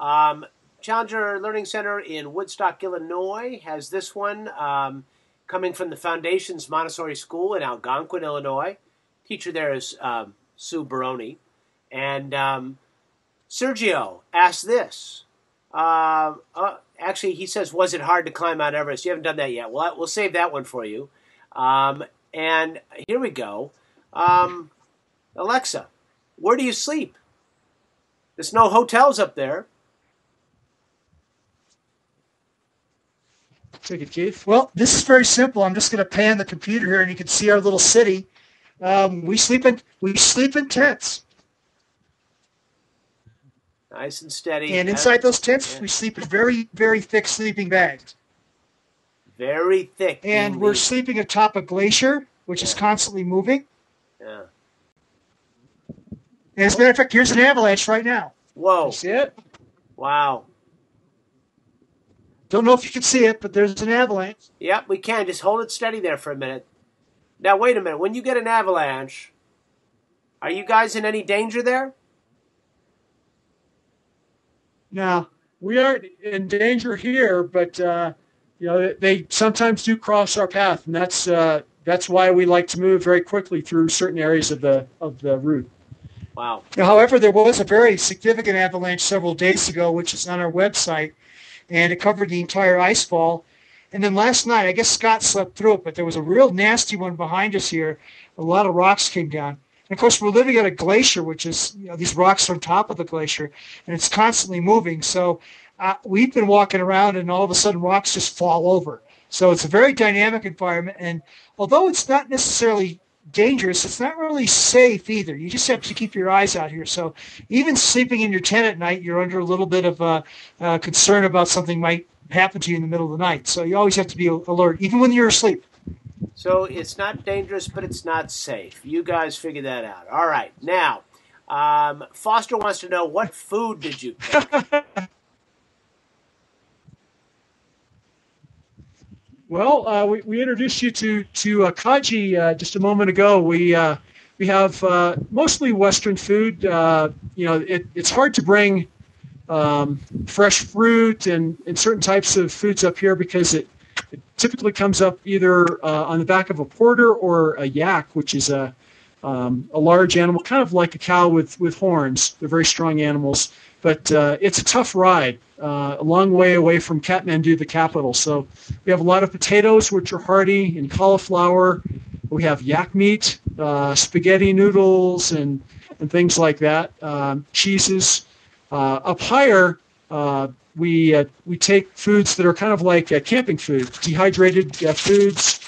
Um, Challenger Learning Center in Woodstock, Illinois, has this one um, coming from the Foundations Montessori School in Algonquin, Illinois. Teacher there is um, Sue Baroni. And um, Sergio asked this. Uh, uh, actually, he says, Was it hard to climb Mount Everest? You haven't done that yet. Well, we'll save that one for you. Um, and here we go. Um, Alexa, where do you sleep? There's no hotels up there. Take it, Keith. Well, this is very simple. I'm just going to pan the computer here, and you can see our little city. Um, we sleep in we sleep in tents, Nice and steady. and inside those tents, we sleep in very very thick sleeping bags. Very thick. And indeed. we're sleeping atop a glacier, which is constantly moving. Yeah. And as a matter of fact, here's an avalanche right now. Whoa. You see it? Wow. Don't know if you can see it, but there's an avalanche. Yep, we can. Just hold it steady there for a minute. Now, wait a minute. When you get an avalanche, are you guys in any danger there? Now, we aren't in danger here, but uh, you know they sometimes do cross our path, and that's uh, that's why we like to move very quickly through certain areas of the of the route. Wow. Now, however, there was a very significant avalanche several days ago, which is on our website, and it covered the entire ice fall. And then last night, I guess Scott slept through it, but there was a real nasty one behind us here. A lot of rocks came down. And of course, we're living at a glacier, which is, you know, these rocks are on top of the glacier, and it's constantly moving. So uh, we've been walking around, and all of a sudden, rocks just fall over. So it's a very dynamic environment. And although it's not necessarily dangerous, it's not really safe either. You just have to keep your eyes out here. So even sleeping in your tent at night, you're under a little bit of uh, uh, concern about something might happen to you in the middle of the night. So you always have to be alert, even when you're asleep. So it's not dangerous, but it's not safe. You guys figure that out. All right. Now, um, Foster wants to know what food did you pick? Well, uh, we, we introduced you to to uh, Kaji uh, just a moment ago. We uh, we have uh, mostly Western food. Uh, you know, it, it's hard to bring um, fresh fruit and, and certain types of foods up here because it, it typically comes up either on the back of a porter or a yak, which is a um, a large animal, kind of like a cow with with horns. They're very strong animals, but uh, it's a tough ride. Uh, a long way away from Kathmandu, the capital. So we have a lot of potatoes, which are hardy, and cauliflower. We have yak meat, uh, spaghetti noodles, and, and things like that. Um, cheeses. Uh, up higher, uh, we uh, we take foods that are kind of like camping food, dehydrated foods,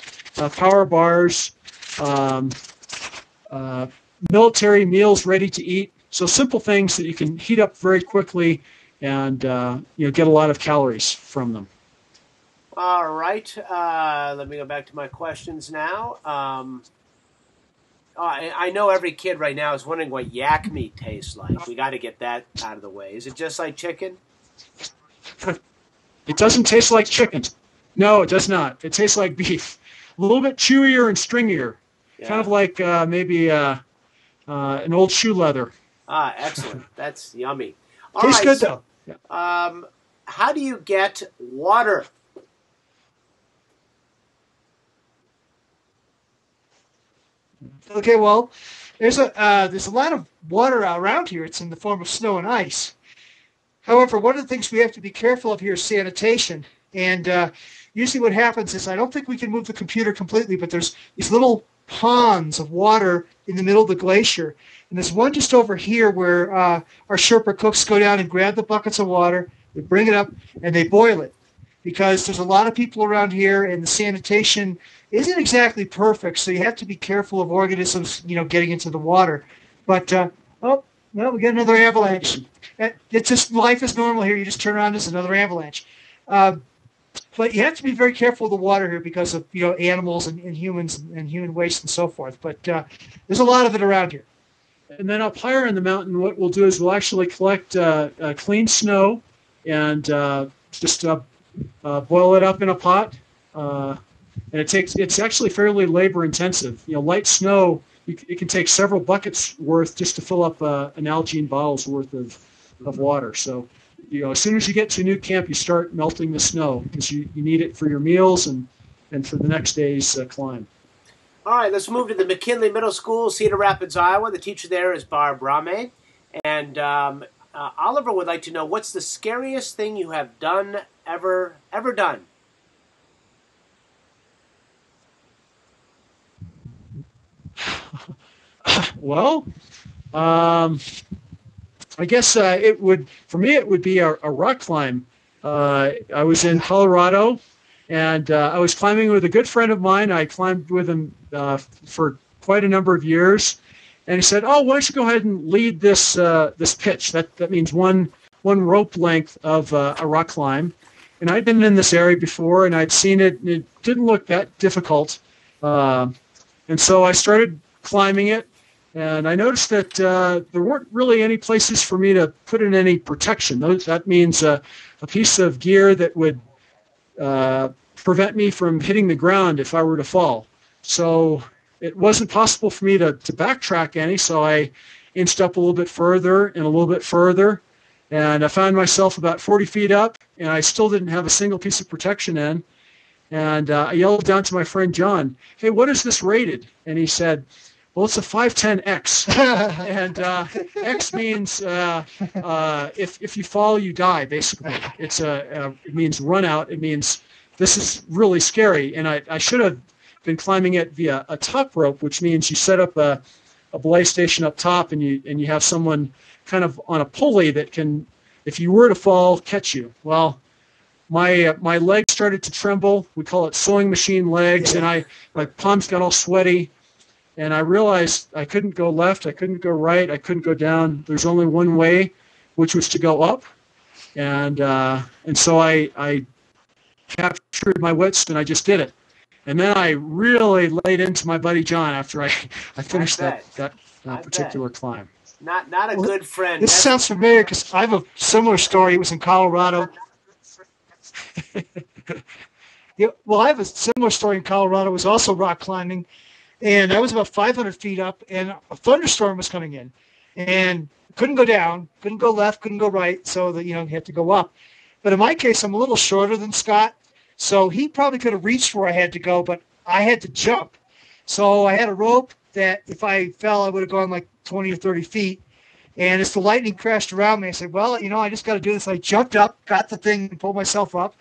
power bars, um, uh, military meals ready to eat. So simple things that you can heat up very quickly and uh, you know get a lot of calories from them. All right. Uh, let me go back to my questions now. Um, oh, I, I know every kid right now is wondering what yak meat tastes like. We got to get that out of the way. Is it just like chicken? It doesn't taste like chicken. No, it does not. It tastes like beef. A little bit chewier and stringier, Yeah. kind of like uh, maybe uh, uh, an old shoe leather. Ah, excellent. That's yummy. All Tastes right, good so, though. Yeah. Um, how do you get water? Okay, well, there's a uh, there's a lot of water around here. It's in the form of snow and ice. However, one of the things we have to be careful of here is sanitation. And uh, usually, what happens is I don't think we can move the computer completely, but there's these little ponds of water in the middle of the glacier, and there's one just over here where uh, our Sherpa cooks go down and grab the buckets of water, they bring it up, and they boil it because there's a lot of people around here, and the sanitation isn't exactly perfect, so you have to be careful of organisms, you know, getting into the water. But uh, oh, well, we get another avalanche. Uh, It's just life is normal here. You just turn around, there's another avalanche. Uh, but you have to be very careful of the water here because of you know animals and, and humans and human waste and so forth. But uh, there's a lot of it around here. And then up higher in the mountain, what we'll do is we'll actually collect uh, uh, clean snow and uh, just uh, uh, boil it up in a pot. And it takes it's actually fairly labor intensive. You know, light snow it can take several buckets worth just to fill up a Nalgene bottle's worth of, of water. So you know, as soon as you get to a new camp, you start melting the snow because you, you need it for your meals and, and for the next day's uh, climb. All right, let's move to the McKinley Middle School, Cedar Rapids, Iowa. The teacher there is Barb Rame. And um, uh, Oliver would like to know what's the scariest thing you have done ever ever done? well, um, I guess uh, it would for me it would be a, a rock climb. Uh, I was in Colorado, and uh, I was climbing with a good friend of mine. I climbed with him uh, for quite a number of years, and he said, "Oh, why don't you go ahead and lead this uh, this pitch? That that means one one rope length of a rock climb." And I'd been in this area before, and I'd seen it. And it didn't look that difficult, and so I started climbing it. And I noticed that uh, there weren't really any places for me to put in any protection. Those, that means a piece of gear that would uh, prevent me from hitting the ground if I were to fall. So it wasn't possible for me to, to backtrack any, so I inched up a little bit further and a little bit further. And I found myself about 40 feet up, and I still didn't have a single piece of protection in. And uh, I yelled down to my friend John, hey, what is this rated? And he said, well, it's a 510X. and uh, X means uh, uh, if, if you fall, you die, basically. It's a, it means run out. It means this is really scary. And I, I should have been climbing it via a top rope, which means you set up a, a belay station up top and you, and you have someone kind of on a pulley that can, if you were to fall, catch you. Well, my uh, my legs started to tremble. We call it sewing machine legs, and I my palms got all sweaty, and I realized I couldn't go left, I couldn't go right, I couldn't go down. There's only one way, which was to go up, and uh, and so I I captured my wits and I just did it. And then I really laid into my buddy John after I, I finished that, that uh, particular bet. climb. Not not a well, good friend. This That's sounds familiar because I have a similar story. It was in Colorado. yeah, well, I have a similar story in Colorado. It was also rock climbing, and I was about 500 feet up, and a thunderstorm was coming in, and couldn't go down, couldn't go left, couldn't go right, so that you know you had to go up. But in my case, I'm a little shorter than Scott, so he probably could have reached where I had to go, but I had to jump. So I had a rope that if I fell, I would have gone like 20 or 30 feet. And as the lightning crashed around me, I said, well, you know, I just got to do this. I jumped up, got the thing, and pulled myself up.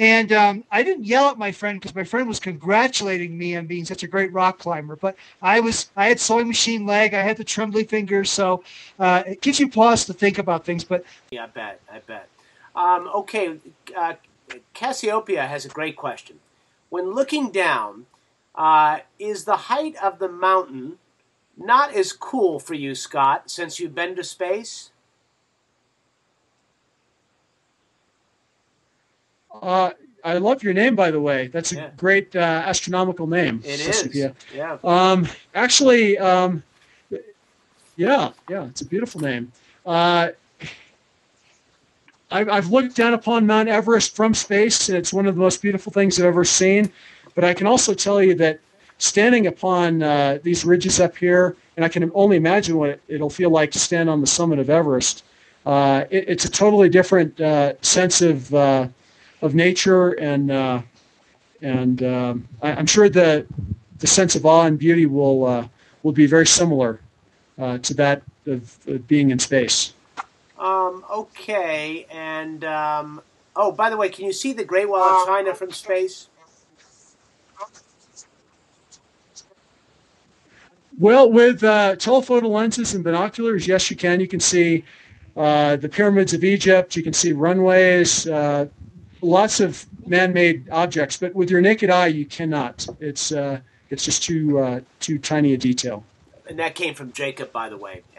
And um, I didn't yell at my friend because my friend was congratulating me on being such a great rock climber. But I was, I had sewing machine leg, I had the trembly fingers, so uh, it gives you pause to think about things. But yeah, I bet, I bet. Um, okay, uh, Cassiopeia has a great question. When looking down, uh, is the height of the mountain not as cool for you, Scott, since you've been to space? Uh, I love your name, by the way. That's a yeah. great uh, astronomical name. It is. Yeah. Um, actually, um, yeah, yeah, it's a beautiful name. Uh, I've, I've looked down upon Mount Everest from space, and it's one of the most beautiful things I've ever seen. But I can also tell you that standing upon uh, these ridges up here, and I can only imagine what it, will feel like to stand on the summit of Everest. Uh, it, it's a totally different uh, sense of uh, of nature, and uh, and um, I, am sure the the sense of awe and beauty will uh, will be very similar to that of, of being in space. Um, okay, and um, oh, by the way, can you see the Great Wall of China from space? Well, with uh, telephoto lenses and binoculars, yes, you can. You can see uh, the pyramids of Egypt. You can see runways, uh, lots of man-made objects. But with your naked eye, you cannot. It's uh, it's just too uh, too tiny a detail. And that came from Jacob, by the way. And